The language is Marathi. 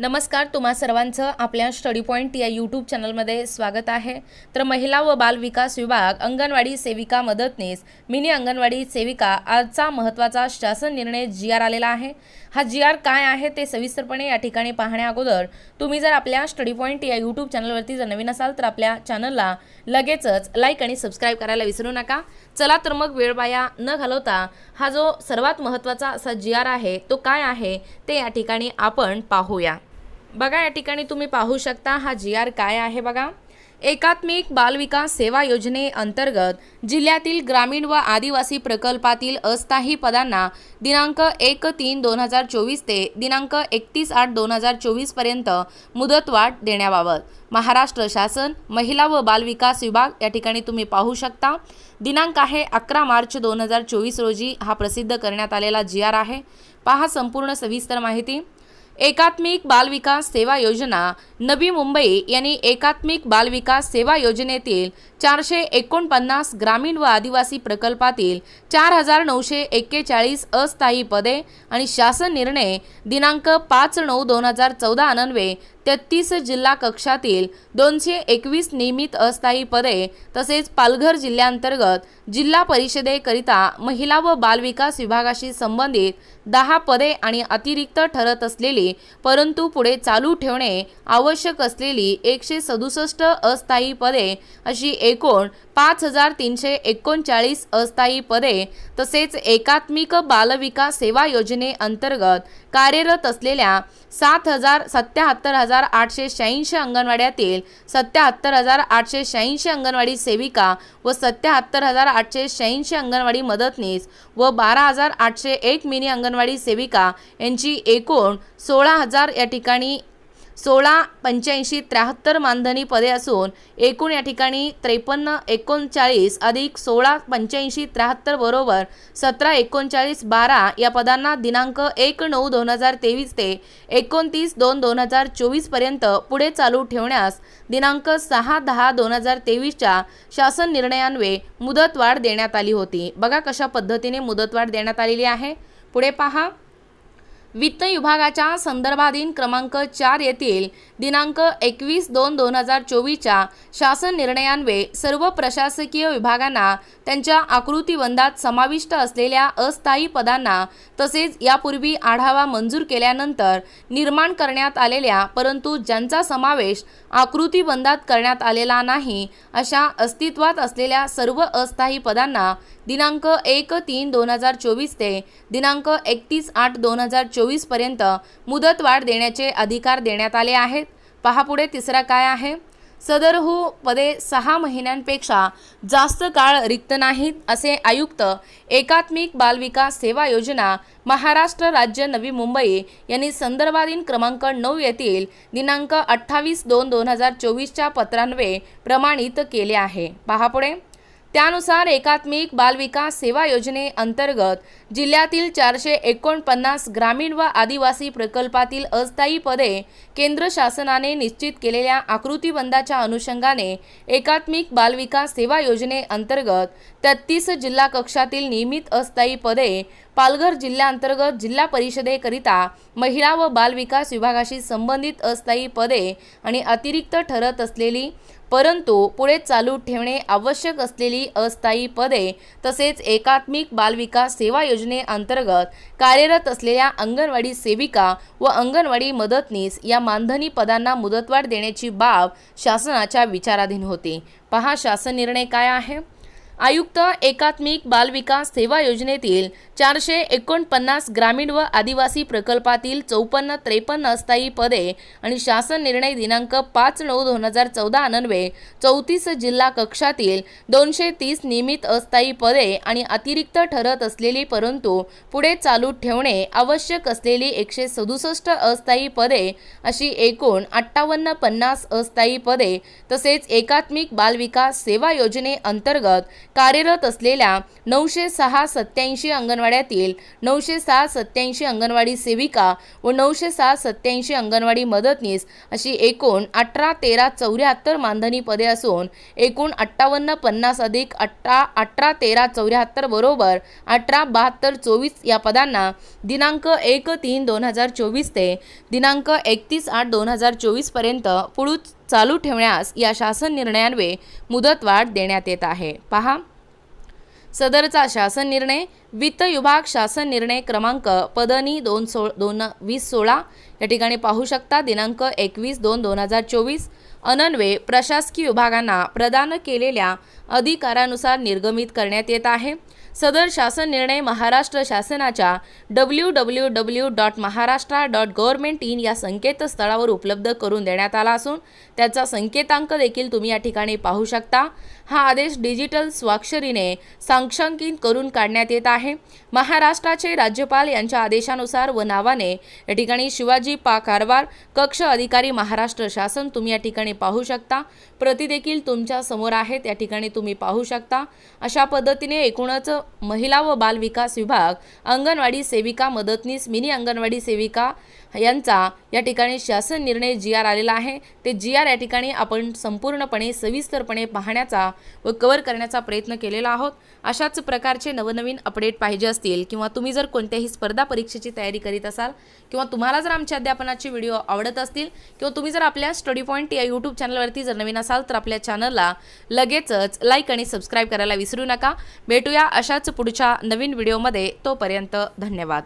नमस्कार तुम्हा सर्वांचं आपल्या स्टडी पॉईंट या यूट्यूब चॅनलमध्ये स्वागत आहे. तर महिला व बाल विकास विभाग अंगणवाडी सेविका मदतनीस मिनी अंगणवाडी सेविका आजचा महत्त्वाचा शासन निर्णय जी आर आलेला आहे. हा जी आर काय आहे ते सविस्तरपणे या ठिकाणी पाहण्या अगोदर तुम्ही जर आपल्या स्टडी पॉईंट या यूट्यूब चॅनलवरती जर नवीन असाल तर आपल्या चॅनलला लगेचच लाईक आणि सबस्क्राईब करायला विसरू नका. चला तर मग वेळ वाया न घालवता हा जो सर्वात महत्त्वाचा असा जी आर आहे तो काय आहे ते या ठिकाणी आपण पाहूया. बघा या ठिकाणी तुम्ही पाहू शकता हा जी आर काय आहे बघा. एकात्मिक बालविकास सेवा योजनेअंतर्गत जिल्ह्यातील ग्रामीण व आदिवासी प्रकल्पातील अस्थायी पदांना दिनांक एक तीन दोन हजार चोवीस ते दिनांक एकतीस आठ दोन हजार चोवीसपर्यंत मुदतवाढ देण्याबाबत महाराष्ट्र शासन महिला व बालविकास विभाग या ठिकाणी तुम्ही पाहू शकता. दिनांक आहे अकरा मार्च दोन हजार चोवीस रोजी हा प्रसिद्ध करण्यात आलेला जी आर आहे. पहा संपूर्ण सविस्तर माहिती. एकात्मिक बालविकास सेवा योजना नवी मुंबई यांनी एकात्मिक बालविकास सेवा योजनेतील चारशे एकोणपन्नास ग्रामीण व आदिवासी प्रकल्पातील चार हजार नऊशे एक्केचाळीस अस्थायी पदे आणि शासन निर्णय दिनांक पाच नऊ दोन हजार चौदा अनन्वे तेहतीस जिल्हा कक्षातील दोनशे एकवीस नियमित अस्थायी पदे तसेच पालघर जिल्ह्यांतर्गत जिल्हा परिषदेकरिता महिला व बालविकास विभागाशी संबंधित दहा पदे आणि अतिरिक्त ठरत असलेली परंतु पुढे चालू ठेवणे आवश्यक असलेली एकशे सदुसष्ट अस्थायी पदे अशी एकूण पाच हजार तीनशे एकोणचाळीस अस्थायी पदे तसेच एकात्मिक बालविकास सेवा योजनेअंतर्गत कार्यरत असलेल्या सात हजार सत्याहत्तर हजार आठशे शहाऐंशी अंगणवाड्यातील सत्याहत्तर हजार आठशे शहाऐंशी अंगणवाडी सेविका व सत्याहत्तर हजार आठशे शहाऐंशी अंगणवाडी मदतनीस व बारा हजार आठशे एक मिनी अंगणवाडी सेविका यांची एकूण सोळा हजार या ठिकाणी सोळा पंच्याऐंशी त्र्याहत्तर मानधनी पदे असून एकूण या ठिकाणी त्रेपन्न एकोणचाळीस अधिक सोळा पंच्याऐंशी त्र्याहत्तर बरोबर सतरा एकोणचाळीस बारा या पदांना दिनांक एक नऊ दोन हजार तेवीस ते एकोणतीस दोन दोन हजार चोवीसपर्यंत पुढे चालू ठेवण्यास दिनांक सहा दहा दोन हजार तेवीसच्या शासन निर्णयान्वे मुदतवाढ देण्यात आली होती. बघा कशा पद्धतीने मुदतवाढ देण्यात आलेली आहे. पुढे पहा. वित्त विभागाच्या संदर्भाधीन क्रमांक चार येथील दिनांक एकवीस दोन दोन हजार चोवीसच्या शासन निर्णयान्वये सर्व प्रशासकीय विभागांना त्यांच्या आकृतीबंधात समाविष्ट असलेल्या अस्थायी पदांना तसेच यापूर्वी आढावा मंजूर केल्यानंतर निर्माण करण्यात आलेल्या परंतु ज्यांचा समावेश आकृतीबंधात करण्यात आलेला नाही अशा अस्तित्वात असलेल्या सर्व अस्थायी पदांना दिनांक एक तीन दोन हजार चोवीस ते दिनांक एकतीस आठ दोन हजार चोवीसपर्यंत मुदतवाढ देण्याचे अधिकार देण्यात आले आहेत. पहा पुढे तिसरा काय आहे. सदरहू पदे सहा महिन्यांपेक्षा जास्त काळ रिक्त नाहीत असे आयुक्त एकात्मिक बालविकास सेवा योजना महाराष्ट्र राज्य नवी मुंबई यांनी संदर्भाधीन क्रमांक नऊ येथील दिनांक अठ्ठावीस दोन दोन हजार चोवीसच्या पत्रान्वये प्रमाणित केले आहे. पहा पुढे. त्यानुसार एकात्मिक बालविकास सेवा योजनेअंतर्गत जिल्ह्यातील चारशे एकोणपन्नास ग्रामीण व आदिवासी प्रकल्पातील अस्थायी पदे केंद्र शासनाने निश्चित केलेल्या आकृतीबंधाच्या अनुषंगाने एकात्मिक बालविकास सेवा योजनेअंतर्गत तेहतीस जिल्हा कक्षातील नियमित अस्थायी पदे पालघर जिल्ह्याअंतर्गत जिल्हा परिषदेकरिता महिला व बालविकास विभागाशी संबंधित अस्थायी पदे आणि अतिरिक्त ठरत असलेली परंतु पुढे चालू ठेवणे आवश्यक असलेली अस्थायी पदे तसेच एकात्मिक बालविकास सेवा योजनेअंतर्गत कार्यरत असलेल्या अंगणवाडी सेविका व अंगणवाडी मदतनीस या मानधनी पदांना मुदतवाढ देण्याची बाब शासनाच्या विचाराधीन होती. पहा शासन निर्णय काय आहे? आयुक्त एकात्मिक बालविकास सेवा योजनेतील चारशे एकोणपन्नास ग्रामीण व आदिवासी प्रकल्पातील चौपन्न त्रेपन्न अस्थायी पदे आणि शासन निर्णय दिनांक पाच नऊ दोन हजार चौदा अनन्वे चौतीस जिल्हा कक्षातील दोनशे तीस नियमित अस्थायी पदे आणि अतिरिक्त ठरत असलेली परंतु पुढे चालू ठेवणे आवश्यक असलेली एकशे सदुसष्ट अस्थायी पदे अशी एकूण अठ्ठावन्न पन्नास अस्थायी पदे तसेच एकात्मिक बालविकास सेवा योजनेअंतर्गत कार्यरत असलेल्या नऊशे सहा सत्याऐंशी अंगणवाड्यातील नऊशे सहा सत्याऐंशी अंगणवाडी सेविका व नऊशे सहा सत्याऐंशी अंगणवाडी मदतनीस अशी एकूण अठरा तेरा चौऱ्याहत्तर मानधनी पदे असून एकूण अठ्ठावन्न पन्नास अधिक अठरा अठरा तेरा चौऱ्याहत्तर बरोबर अठरा बहात्तर चोवीस या पदांना दिनांक एक तीन दोन हजार चोवीस ते दिनांक एकतीस आठ दोन हजार चोवीसपर्यंत पुढूच चालू ठेवण्यास या शासन निर्णयान्वये मुदतवाढ देण्यात येत आहे. पहा. सदरचा शासन निर्णय वित्त विभाग शासन निर्णय क्रमांक पदनी दोन सो दोन वीस सोळा. या ठिकाणी पाहू शकता दिनांक एकवीस दोन दोन हजार चोवीस. अनन्वे प्रशासकीय विभागांना प्रदान केलेल्या अधिकारानुसार निर्गमित करण्यात येत आहे. सदर शासन निर्णय महाराष्ट्र शासनाच्या W W W dot Maharashtra dot government in या संकेतस्थळावर उपलब्ध करून देण्यात आला असून त्याचा संकेतांक देखील तुम्ही या ठिकाणी पाहू शकता. हा आदेश डिजिटल स्वाक्षरीने सांक्षांकित करून काढण्यात येत आहे. महाराष्ट्राचे राज्यपाल यांच्या आदेशानुसार व नावाने या ठिकाणी शिवाजी पा कारवार कक्ष अधिकारी महाराष्ट्र शासन तुम्ही या ठिकाणी पाहू शकता. प्रति देखील तुमच्यासमोर आहेत या ठिकाणी तुम्ही पाहू शकता. अशा पद्धतीने एकूणच महिला व बाल विकास विभाग अंगणवाडी सेविका मदतनीस मिनी अंगणवाडी सेविका यांचा या ठिकाणी शासन निर्णय जी आर आलेला आहे. ते जी आर या ठिकाणी आपण संपूर्णपणे सविस्तरपणे पाहण्याचा व कव्हर करण्याचा प्रयत्न केलेला आहोत. अशाच प्रकारचे नवनवीन अपडेट पाहिजे असतील किंवा तुम्ही जर कोणत्याही स्पर्धा परीक्षेची तयारी करीत असाल किंवा तुम्हाला जर आमच्या अध्यापनाचे व्हिडिओ आवडत असतील किंवा तुम्ही जर आपल्या स्टडी पॉईंट या यूट्यूब चॅनलवरती जर नवीन असाल तर आपल्या चॅनलला लगेचच लाईक आणि सबस्क्राईब करायला विसरू नका. भेटूया अशाच पुढच्या नवीन व्हिडिओमध्ये तोपर्यंत धन्यवाद.